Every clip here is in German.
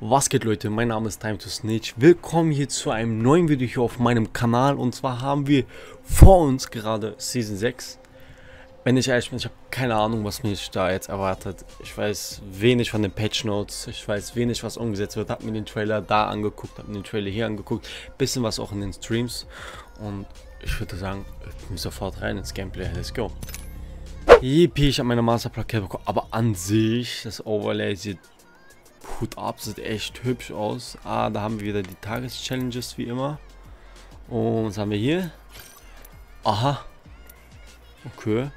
Was geht Leute, mein Name ist Time to Snitch. Willkommen hier zu einem neuen Video hier auf meinem Kanal. Und zwar haben wir vor uns gerade Season 6. Wenn ich ehrlich bin, ich habe keine Ahnung, was mich da jetzt erwartet. Ich weiß wenig von den Patch Notes. Ich weiß wenig, was umgesetzt wird. Hab mir den Trailer da angeguckt, hab mir den Trailer hier angeguckt. Bisschen was auch in den Streams. Und ich würde sagen, ich bin sofort rein ins Gameplay. Let's go. Yippie, ich habe meine Masterplakette bekommen. Aber an sich, das Overlay sieht Hut ab, sieht echt hübsch aus. Ah, da haben wir wieder die Tageschallenges wie immer. Und was haben wir hier? Aha. Okay.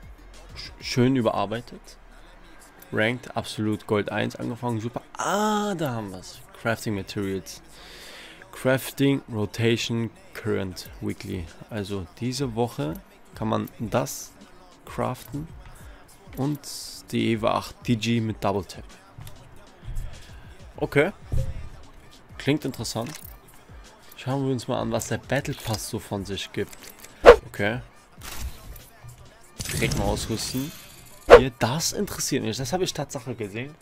schön überarbeitet. Ranked, absolut Gold 1 angefangen, super. Ah, da haben wir es. Crafting Materials. Crafting Rotation Current Weekly. Also diese Woche kann man das craften und die EVA 8 DG mit Double Tap. Okay. Klingt interessant. Schauen wir uns mal an, was der Battle Pass so von sich gibt. Okay. Direkt mal ausrüsten. Hier, das interessiert mich. Das habe ich Tatsache gesehen.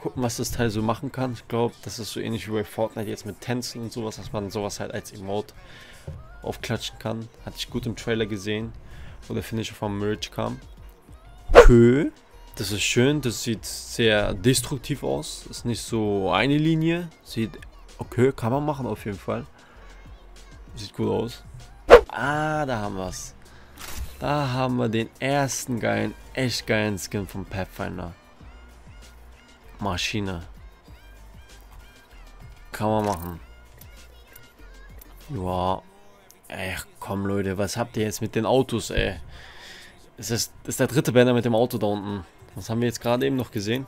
Gucken, was das Teil so machen kann. Ich glaube, das ist so ähnlich wie bei Fortnite jetzt mit Tänzen und sowas, dass man sowas halt als Emote aufklatschen kann. Hatte ich gut im Trailer gesehen, wo der Finisher vom Merch kam. Kö. Das ist schön, das sieht sehr destruktiv aus. Ist nicht so eine Linie. Sieht okay, kann man machen auf jeden Fall. Sieht gut aus. Ah, da haben wir es. Da haben wir den ersten geilen, echt geilen Skin vom Pathfinder. Maschine. Kann man machen. Ja. Ey, komm Leute, was habt ihr jetzt mit den Autos, ey? Es ist, ist der dritte Banner mit dem Auto da unten. Was haben wir jetzt gerade eben noch gesehen?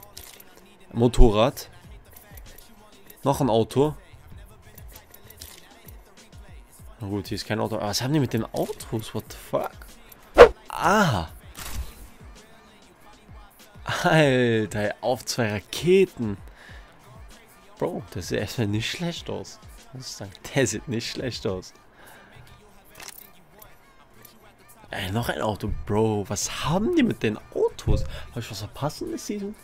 Motorrad. Noch ein Auto. Na gut, hier ist kein Auto. Aber was haben die mit den Autos? What the fuck? Ah. Alter, auf zwei Raketen. Bro, das sieht erstmal nicht schlecht aus. Muss ich sagen, der sieht nicht schlecht aus. Ey, noch ein Auto. Bro, was haben die mit den Autos? Habe ich was verpasst in der Season?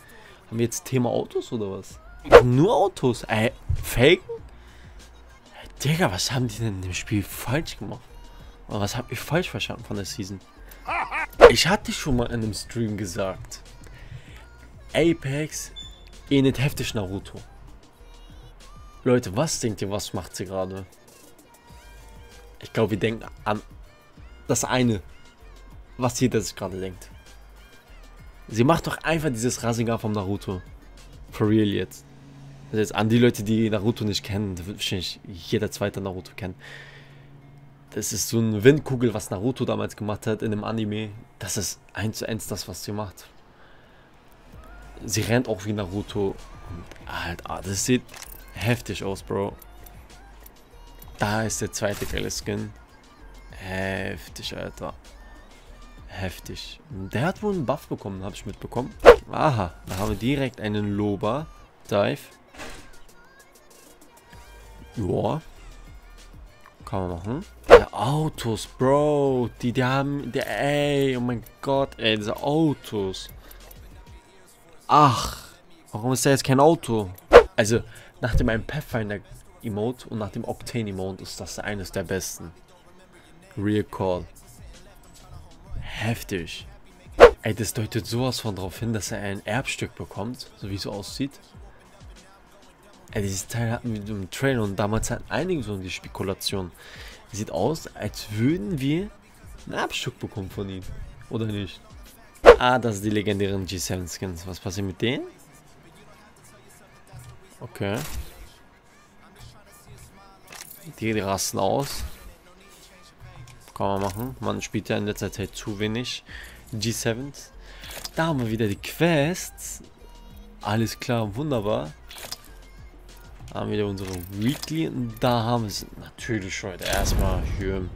Haben wir jetzt Thema Autos oder was? Nur Autos. Ey, faken? Ey, Digga, was haben die denn in dem Spiel falsch gemacht? Oder was habe ich falsch verstanden von der Season? Ich hatte schon mal in einem Stream gesagt. Apex ähnelt heftig Naruto. Leute, was denkt ihr, was macht sie gerade? Ich glaube, wir denken an das eine was jeder sich gerade denkt. Sie macht doch einfach dieses Rasengan vom Naruto. For real jetzt. Also jetzt an die Leute, die Naruto nicht kennen, wird wahrscheinlich jeder zweite Naruto kennen. Das ist so eine Windkugel, was Naruto damals gemacht hat in dem Anime. Das ist eins zu eins das, was sie macht. Sie rennt auch wie Naruto. Und Alter, das sieht heftig aus, Bro. Da ist der zweite geile Skin. Heftig, Alter. Heftig. Der hat wohl einen Buff bekommen, habe ich mitbekommen. Aha, da haben wir direkt einen Loba. Dive. Joa. Kann man machen. Ja, Autos, Bro. Die, die haben... Die, ey, oh mein Gott, ey, diese Autos. Ach, warum ist da jetzt kein Auto? Also, nach dem einen Pathfinder Emote und nach dem Octane Emote ist das eines der besten. Real Call. Heftig. Ey, das deutet sowas von darauf hin, dass er ein Erbstück bekommt, so wie es aussieht. Ey, dieses Teil hatten wir im Trailer und damals hatten einige so die Spekulation. Sieht aus, als würden wir ein Erbstück bekommen von ihm. Oder nicht? Ah, das sind die legendären G7 Skins. Was passiert mit denen? Okay. Die rasten aus. Kann man machen. Man spielt ja in letzter Zeit zu wenig G7s. Da haben wir wieder die Quests. Alles klar, wunderbar. Da haben wir wieder unsere Weekly. Und da haben wir es natürlich heute erstmal hier.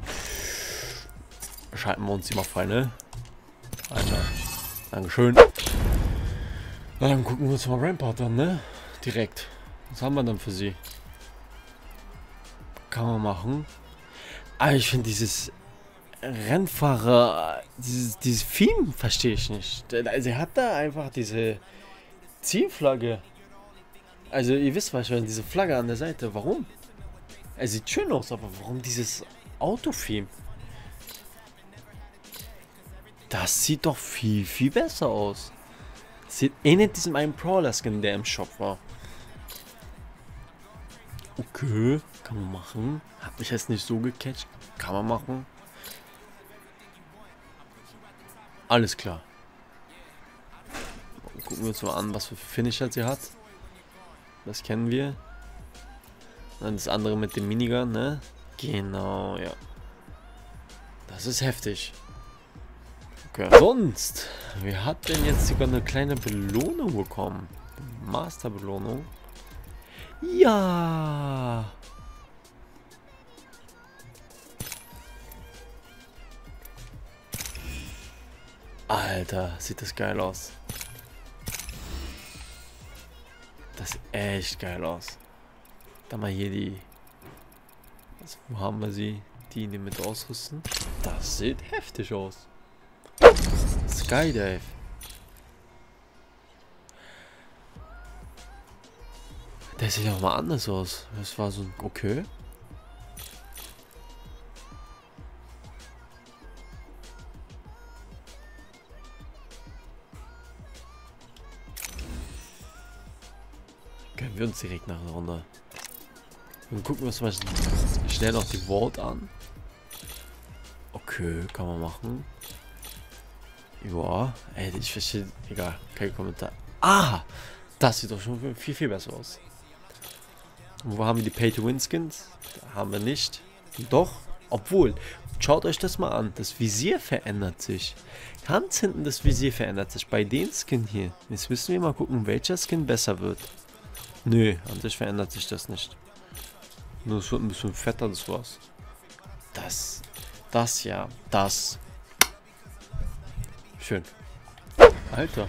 Schalten wir uns immer frei, ne? Alter. Dankeschön. Na, dann gucken wir uns mal Rampart an, ne? Direkt. Was haben wir dann für sie? Kann man machen. Aber ich finde dieses Rennfahrer, dieses, dieses Theme verstehe ich nicht. Also er hat da einfach diese Zielflagge. Also ihr wisst wahrscheinlich, diese Flagge an der Seite, warum? Er sieht schön aus, aber warum dieses Autofilm? Das sieht doch viel, viel besser aus. Sieht ähnlich diesem einen Brawler-Skin, der im Shop war. Okay, kann man machen. Hat mich jetzt nicht so gecatcht. Kann man machen. Alles klar. Gucken wir uns mal an, was für Finisher sie hat. Das kennen wir. Dann das andere mit dem Minigun, ne? Genau, ja. Das ist heftig. Okay. Sonst, wer hat denn jetzt sogar eine kleine Belohnung bekommen? Masterbelohnung. Ja. Alter, sieht das geil aus. Das sieht echt geil aus. Dann mal hier die... Was, wo haben wir sie? Die mit ausrüsten. Das sieht heftig aus. Skydive. Der sieht auch mal anders aus. Das war so ein... Okay. Können wir uns direkt nach einer Runde. Dann gucken wir uns mal schnell noch die Vault an. Okay, kann man machen. Ja, ey, ich verstehe. Egal, kein Kommentar. Ah! Das sieht doch schon viel, viel besser aus. Wo haben wir die Pay-to-Win-Skins? Haben wir nicht. Doch, obwohl, schaut euch das mal an. Das Visier verändert sich. Ganz hinten das Visier verändert sich. Bei dem Skin hier. Jetzt müssen wir mal gucken, welcher Skin besser wird. Nö, an sich verändert sich das nicht. Nur es wird ein bisschen fetter, das war's. Das, das ja, das. Schön. Alter.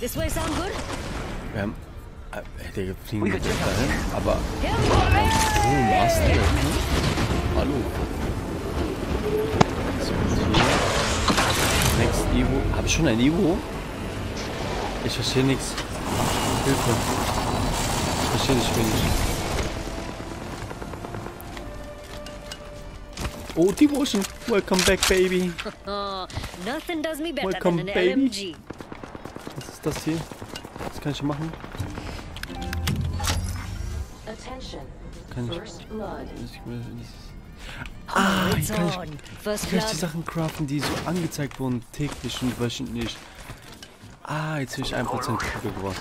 This way sound good? Wir haben... Äh, der fliegen jetzt dahin, aber... Oh, Master. Hallo. So, hier. Next Evo. Habe ich schon ein Evo? Ich verstehe nichts. Hilfe. Ich verstehe nicht wenig. Oh, Devotion. Welcome back, baby. Nothing does me better Welcome, than an baby. LMG. Was ist das hier? Was kann ich machen? Attention. Kann ich... Ah, hier kann ich. First kann ich die. Sachen craften, die so angezeigt wurden, täglich und wöchentlich. Ah, jetzt bin ich 1% Kugel geworden.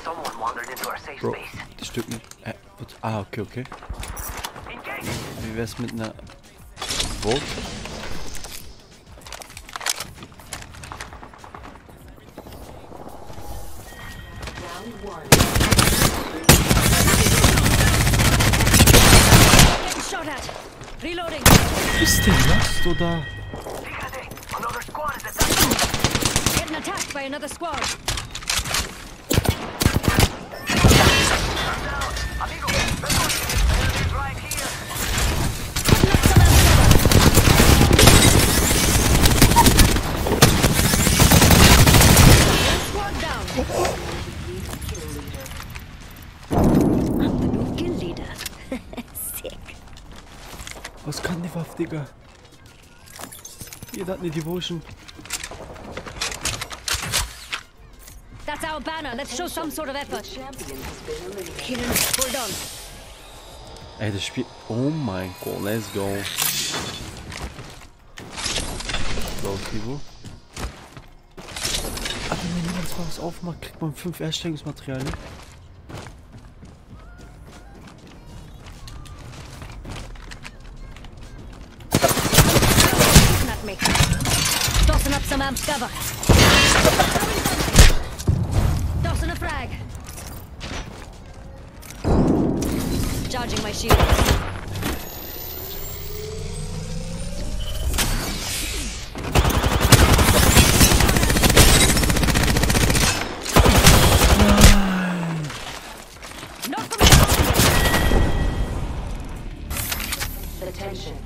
Bro, space. die Stücken. Äh, ah, okay, okay. Wie wär's mit einer at. Reloading. Ist! Another squad is attacking! Getting attacked by another squad. Was kann die Waffe, Digga? Jeder hat eine Devotion. That's our banner. Let's show some sort of effort. Done. Ey, das Spiel. Oh mein Gott, let's go. So, Tivo. Aber wenn man jemand was aufmacht, kriegt man 5 Erstellungsmaterialien. Cover. Tossing a frag. Charging my shield. Attention.